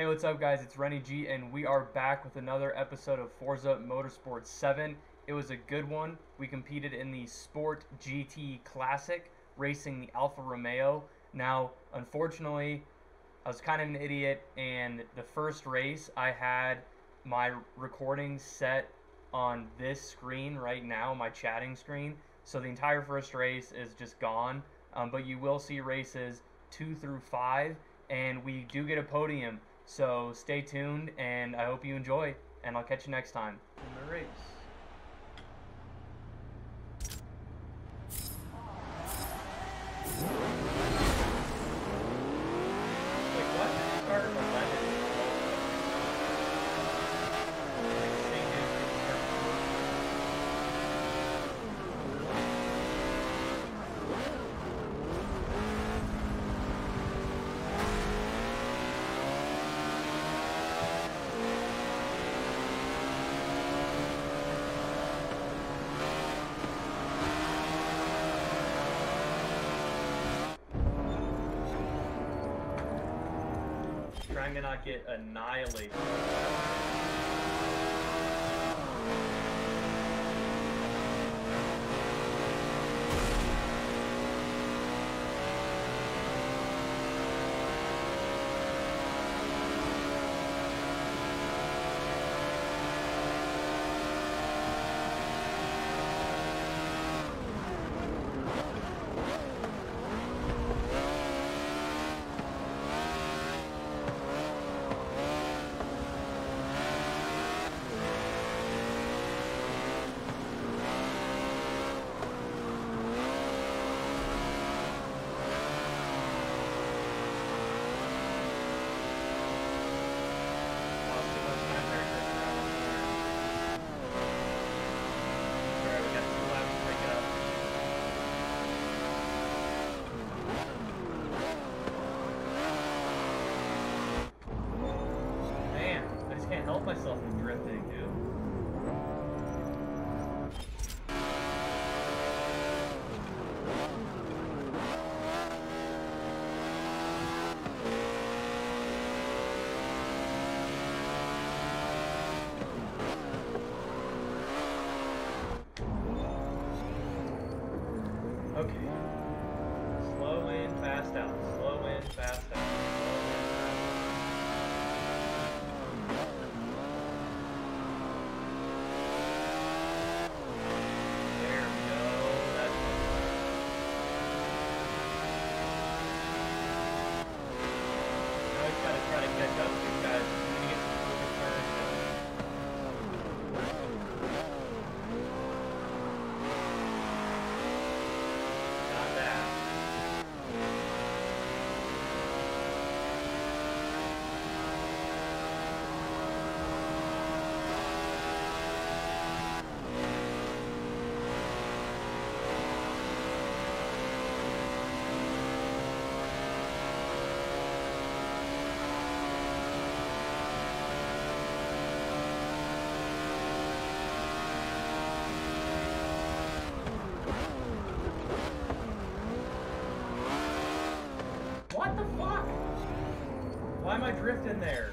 Hey, what's up, guys? It's Renny G, and we are back with another episode of Forza Motorsport 7. It was a good one. We competed in the Sport GT Classic, racing the Alfa Romeo. Now, unfortunately, I was kind of an idiot, and the first race I had my recording set on this screen right now, my chatting screen. So the entire first race is just gone. Um, but you will see races two through five, and we do get a podium. So stay tuned, and I hope you enjoy. And I'll catch you next time in the race. Wait, what? Did it start at 11? Like, St. Nick didn't start at 4. Trying to get annihilated. Lost too much time there, turned around on the turn. Alright, we got two laps to make it up. Man, I just can't help myself from drifting, dude. Okay. Slow in, fast out. Slow in, fast out. Slow in, fast out. There we go. That's much better. Now we gotta try to catch up to these guys. We need to get some quicker turns in. Got that. What the fuck? Why am I drifting there?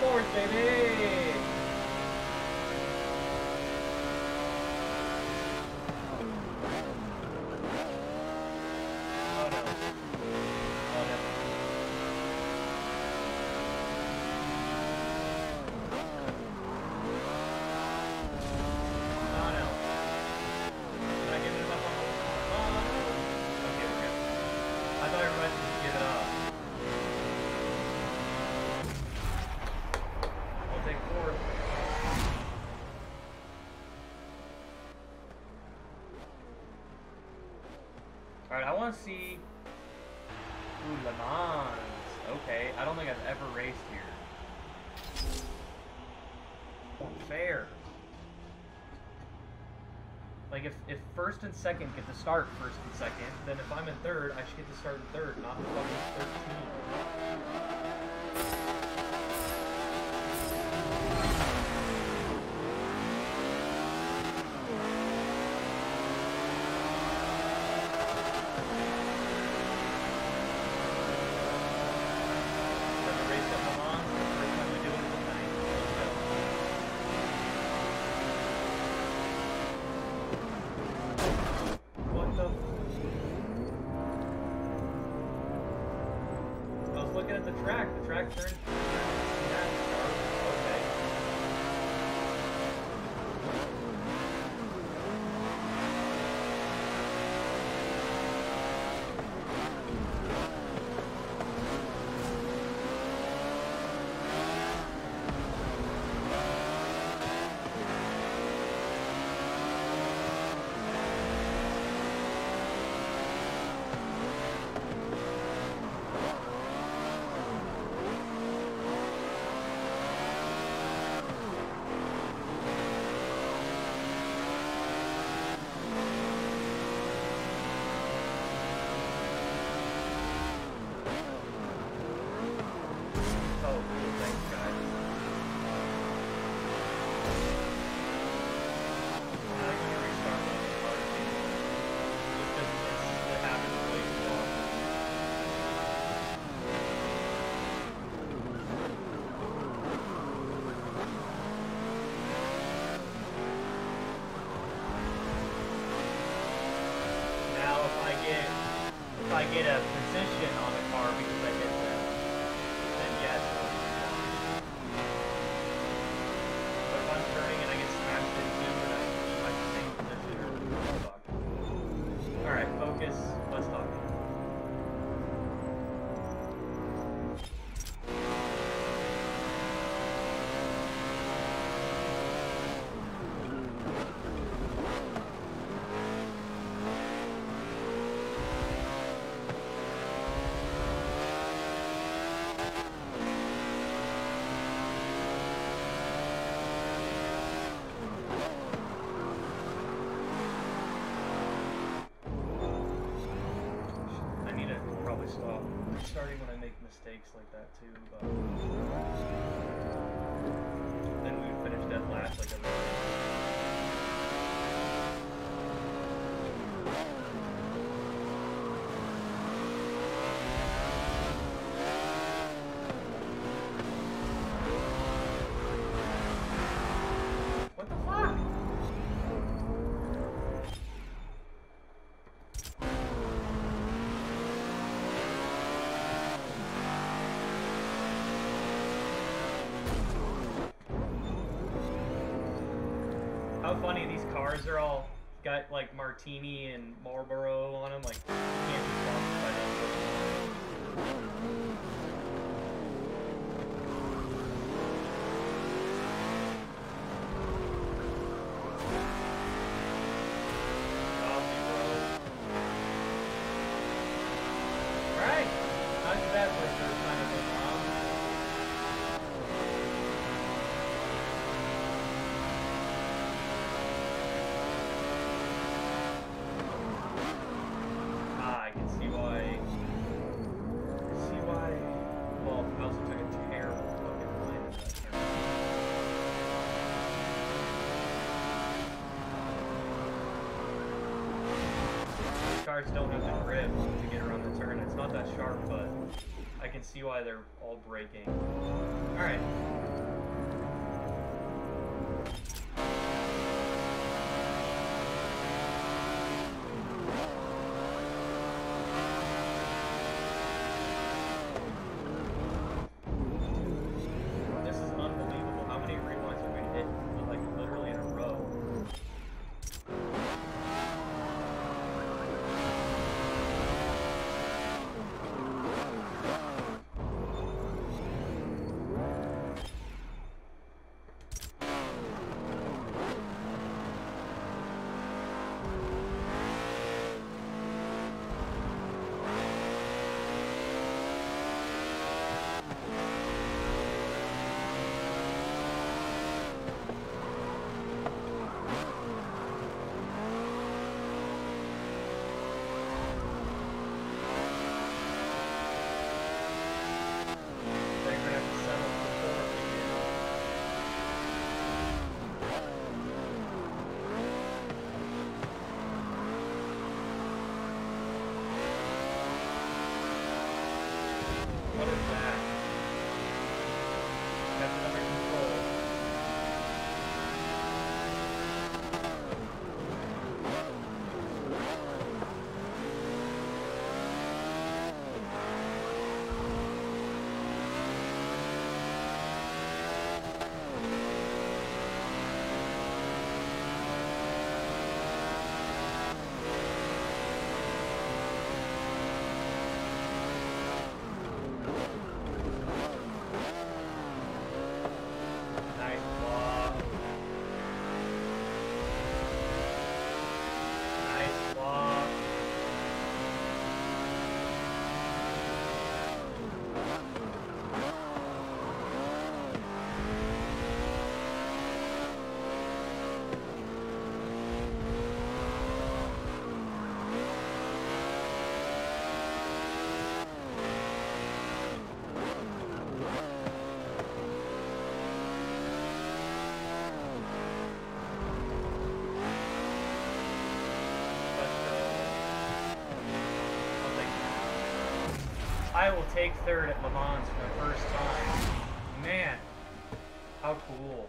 Fourth, baby. want to see... Ooh, Le Mans. Okay, I don't think I've ever raced here. Fair. Like, if, if first and second get to start first and second, then if I'm in third, I should get to start in third, not the fucking 13. I get a position on the car because I did mistakes like that too. But then we would finish that last like every. bars are all got like martini and Marlboro don't have the grip to get around the turn. It's not that sharp, but I can see why they're all breaking. Alright. I will take third at Le Mans for the first time. Man, how cool.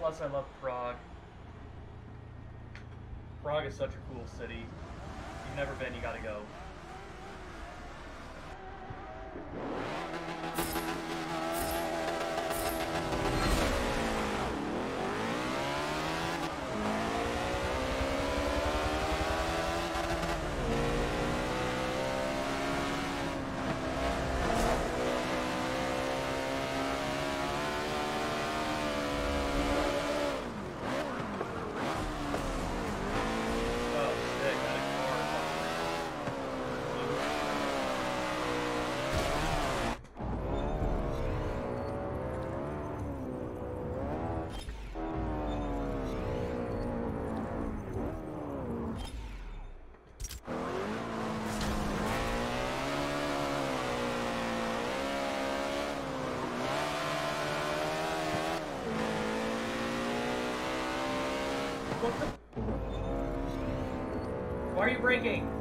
Plus, I love Prague. Prague is such a cool city. If you've never been, you gotta go. Why are you braking?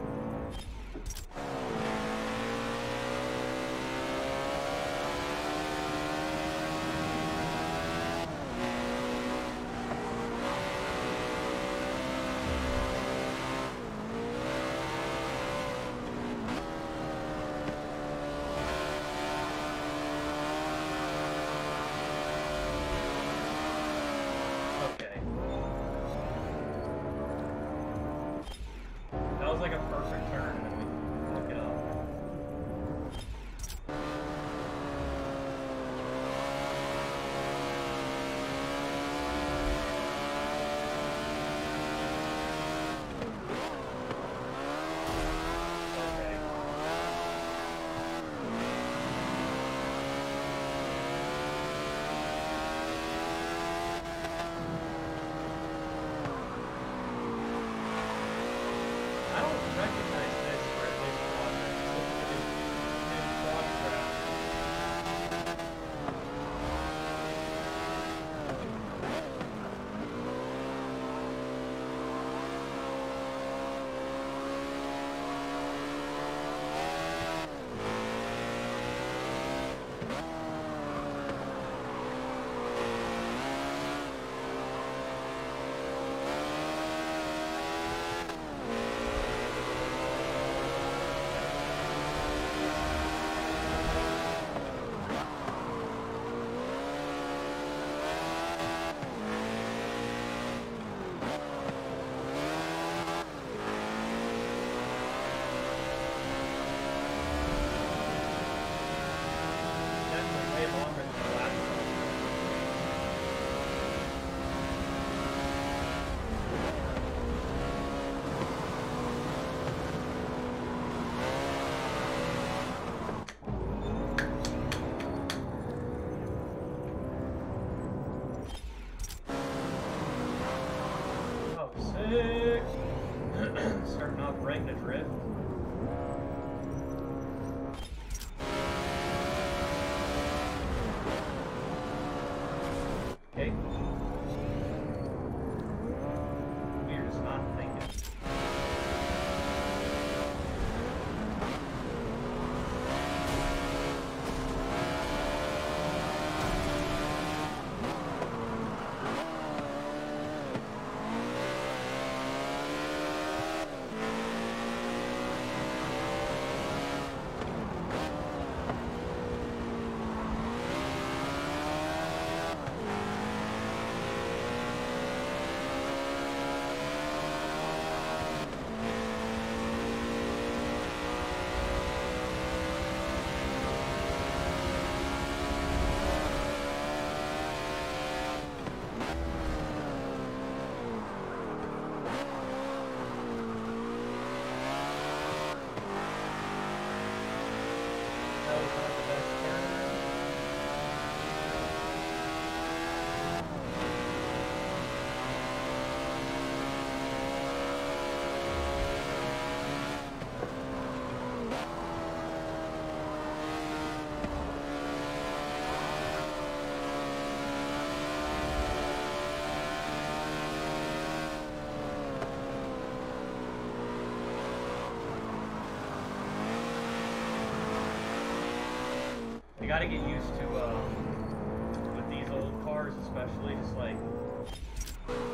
Used to, um, with these old cars especially, just like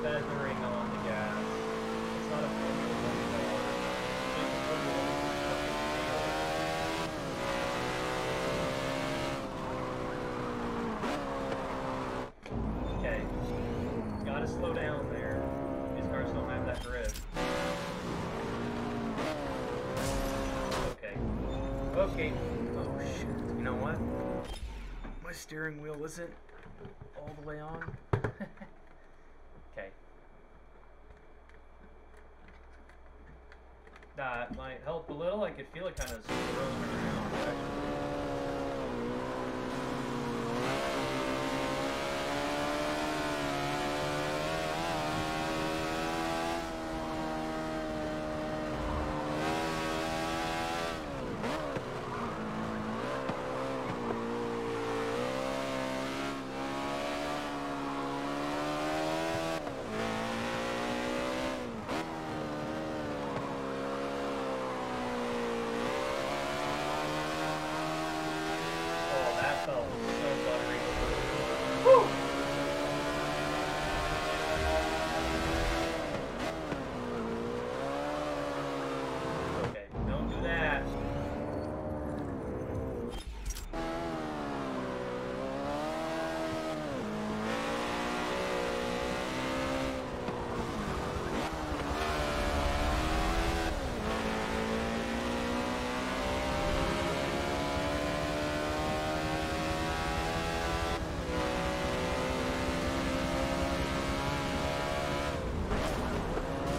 feathering on the gas. It's not a Formula. Okay. Gotta slow down there. These cars don't have that grip. Okay. Okay. Oh shit. You know what? My steering wheel isn't all the way on. okay. That might help a little. I could feel it kind of swirling around. actually. Oh, that felt so buttery. Woo! Okay, don't do that.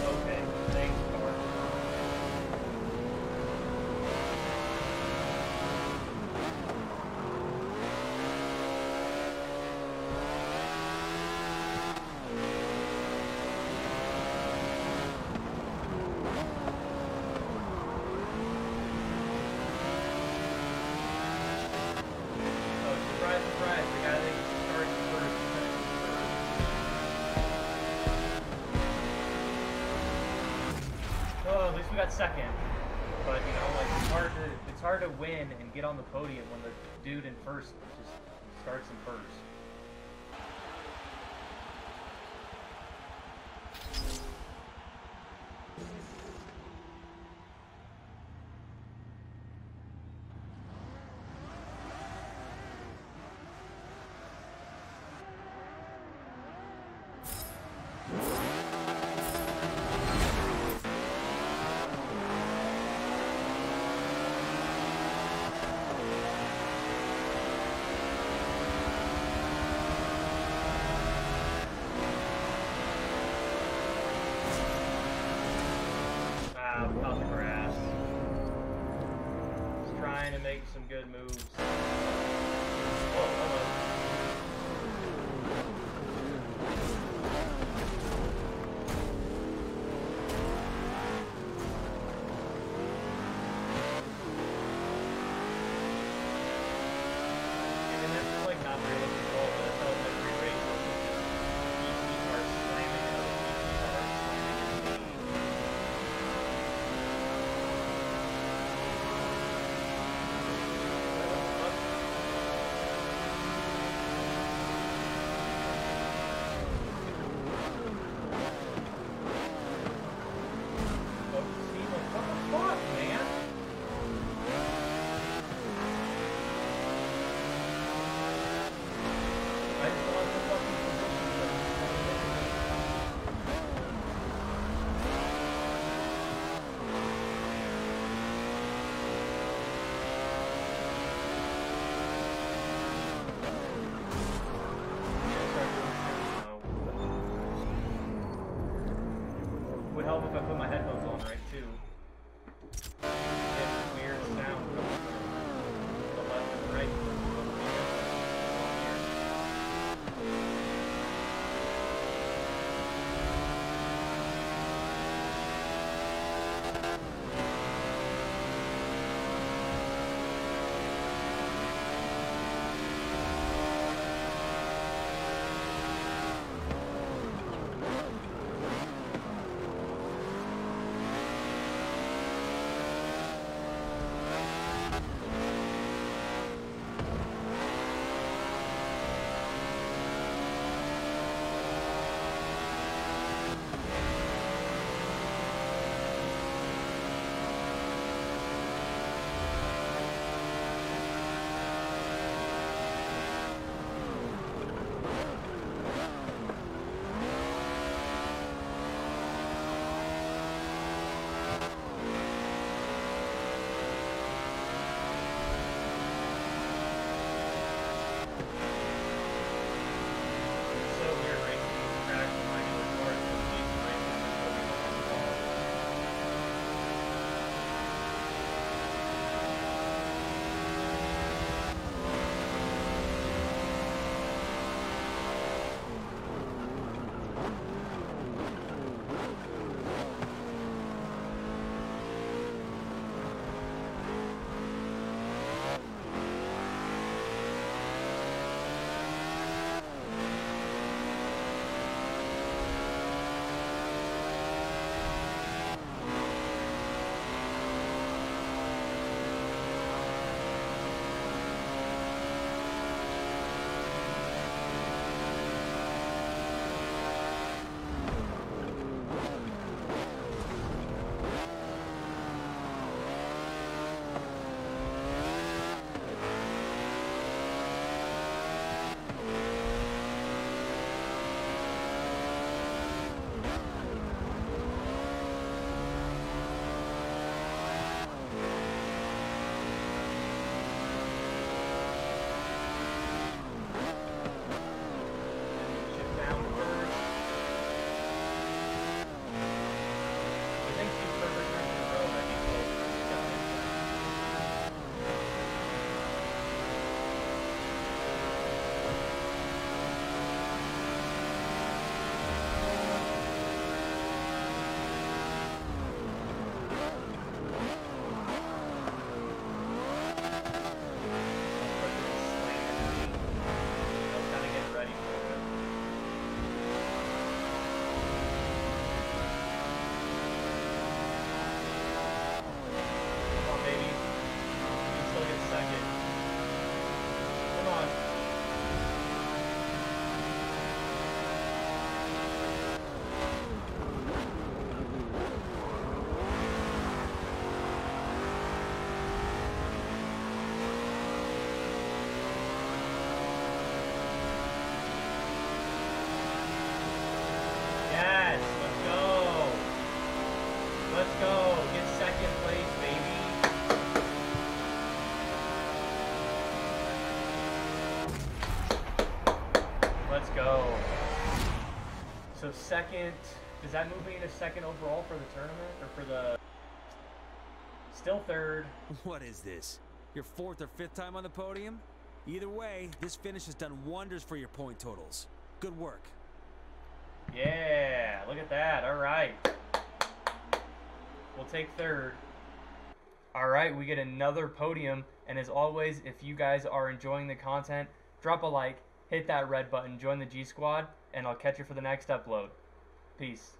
Okay, thanks, car. Oh, surprise, surprise, the guy that starts first finishes first. Oh, at least we got second. But you know, like it's hard to it's hard to win and get on the podium when the dude in first just starts in first. Some good moves. Oh, second, does that move me into second overall for the tournament or for the? Still third. What is this? Your fourth or fifth time on the podium? Either way, this finish has done wonders for your point totals. Good work. Yeah, look at that. All right. We'll take third. All right, we get another podium. And as always, if you guys are enjoying the content, drop a like, hit that red button, join the G Squad, and I'll catch you for the next upload. Peace.